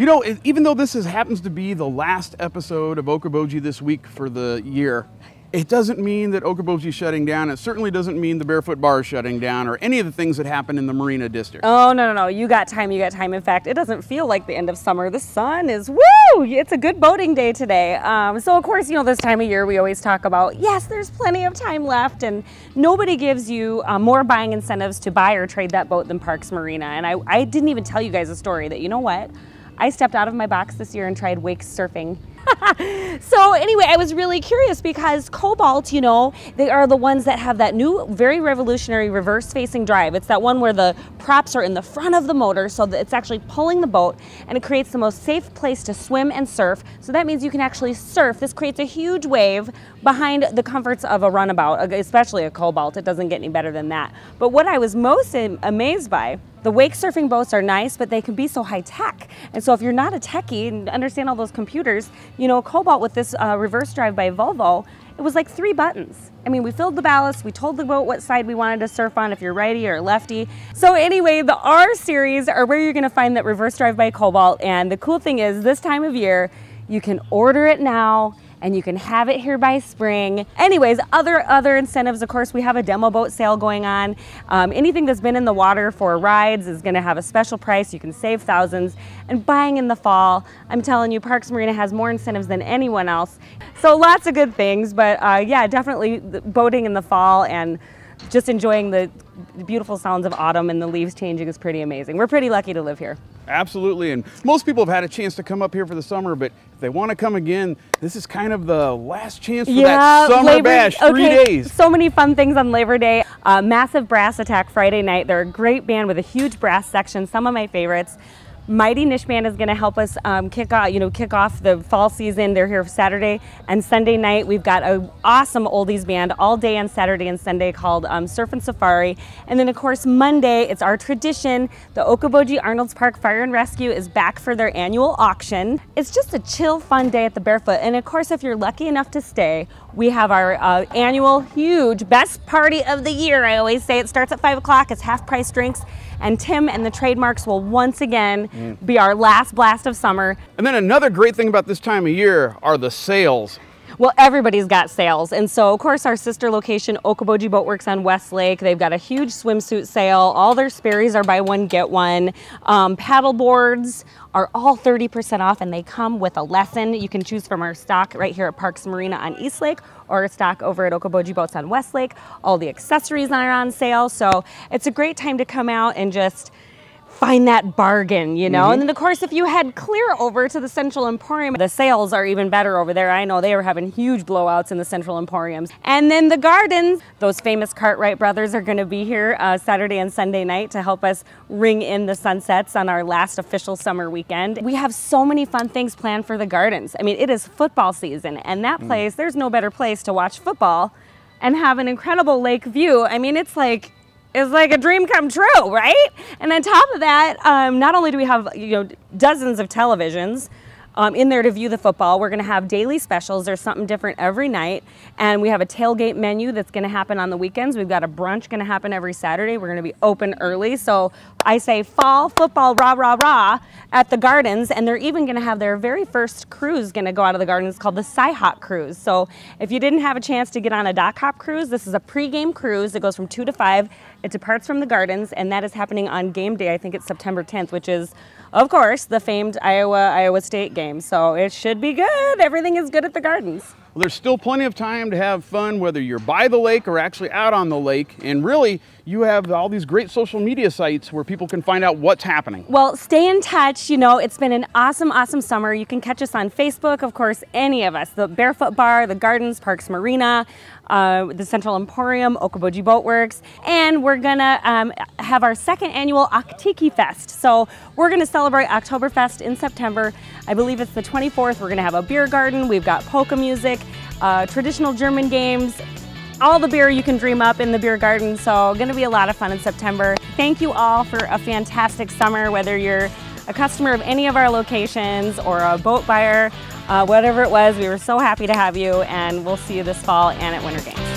You know, even though this is, happens to be the last episode of Okoboji this week for the year, it doesn't mean that Okoboji is shutting down. It certainly doesn't mean the Barefoot Bar is shutting down or any of the things that happen in the Marina District. Oh, no, no, no. You got time. You got time. In fact, it doesn't feel like the end of summer. The sun is, woo! It's a good boating day today. Um, so, of course, you know, this time of year, we always talk about, yes, there's plenty of time left. And nobody gives you uh, more buying incentives to buy or trade that boat than Parks Marina. And I, I didn't even tell you guys a story that, you know what? I stepped out of my box this year and tried wake surfing. so anyway, I was really curious because Cobalt, you know, they are the ones that have that new, very revolutionary reverse-facing drive. It's that one where the props are in the front of the motor, so that it's actually pulling the boat, and it creates the most safe place to swim and surf. So that means you can actually surf. This creates a huge wave behind the comforts of a runabout, especially a Cobalt. It doesn't get any better than that. But what I was most amazed by the wake surfing boats are nice, but they can be so high tech. And so if you're not a techie and understand all those computers, you know, Cobalt with this uh, reverse drive by Volvo, it was like three buttons. I mean, we filled the ballast, we told the boat what side we wanted to surf on, if you're righty or lefty. So anyway, the R series are where you're gonna find that reverse drive by Cobalt. And the cool thing is this time of year, you can order it now and you can have it here by spring. Anyways, other other incentives, of course, we have a demo boat sale going on. Um, anything that's been in the water for rides is gonna have a special price. You can save thousands. And buying in the fall, I'm telling you, Parks Marina has more incentives than anyone else. So lots of good things, but uh, yeah, definitely boating in the fall and just enjoying the beautiful sounds of autumn and the leaves changing is pretty amazing. We're pretty lucky to live here. Absolutely, and most people have had a chance to come up here for the summer, but if they want to come again, this is kind of the last chance for yeah, that summer Labor, bash, three okay, days. So many fun things on Labor Day. Uh, massive Brass Attack Friday night. They're a great band with a huge brass section, some of my favorites. Mighty Nish Band is going to help us um, kick off, you know, kick off the fall season. They're here Saturday and Sunday night. We've got an awesome oldies band all day on Saturday and Sunday called um, Surf and Safari. And then of course Monday, it's our tradition. The Okoboji Arnold's Park Fire and Rescue is back for their annual auction. It's just a chill, fun day at the Barefoot. And of course, if you're lucky enough to stay, we have our uh, annual huge best party of the year. I always say it starts at five o'clock. It's half price drinks and Tim and the trademarks will once again mm. be our last blast of summer. And then another great thing about this time of year are the sales. Well, everybody's got sales. And so, of course, our sister location, Okoboji Boatworks on Westlake, they've got a huge swimsuit sale. All their Sperry's are buy one, get one. Um, paddle boards are all 30% off and they come with a lesson. You can choose from our stock right here at Parks Marina on Eastlake or stock over at Okoboji Boats on Westlake. All the accessories are on sale. So it's a great time to come out and just find that bargain, you know? Mm -hmm. And then, of course, if you head clear over to the Central Emporium, the sales are even better over there. I know they are having huge blowouts in the Central Emporiums. And then the gardens, those famous Cartwright brothers are going to be here uh, Saturday and Sunday night to help us ring in the sunsets on our last official summer weekend. We have so many fun things planned for the gardens. I mean, it is football season, and that mm. place, there's no better place to watch football and have an incredible lake view. I mean, it's like is like a dream come true, right? And on top of that, um, not only do we have you know dozens of televisions, um, in there to view the football. We're going to have daily specials. There's something different every night. And we have a tailgate menu that's going to happen on the weekends. We've got a brunch going to happen every Saturday. We're going to be open early. So I say fall football, rah, rah, rah, at the gardens. And they're even going to have their very first cruise going to go out of the gardens called the Cyhawk Cruise. So if you didn't have a chance to get on a dock hop cruise, this is a pre-game cruise. It goes from 2 to 5. It departs from the gardens, and that is happening on game day. I think it's September 10th, which is of course, the famed Iowa Iowa State game. So it should be good. Everything is good at the Gardens. Well, there's still plenty of time to have fun, whether you're by the lake or actually out on the lake. And really, you have all these great social media sites where people can find out what's happening. Well, stay in touch. You know, it's been an awesome, awesome summer. You can catch us on Facebook, of course, any of us, the Barefoot Bar, the Gardens, Parks Marina, uh, the Central Emporium, Okoboji Boatworks, and we're gonna um, have our second annual Oktiki Fest. So we're gonna celebrate Oktoberfest in September. I believe it's the 24th. We're gonna have a beer garden. We've got polka music, uh, traditional German games, all the beer you can dream up in the beer garden. So gonna be a lot of fun in September. Thank you all for a fantastic summer, whether you're a customer of any of our locations or a boat buyer uh, whatever it was, we were so happy to have you, and we'll see you this fall and at Winter Games.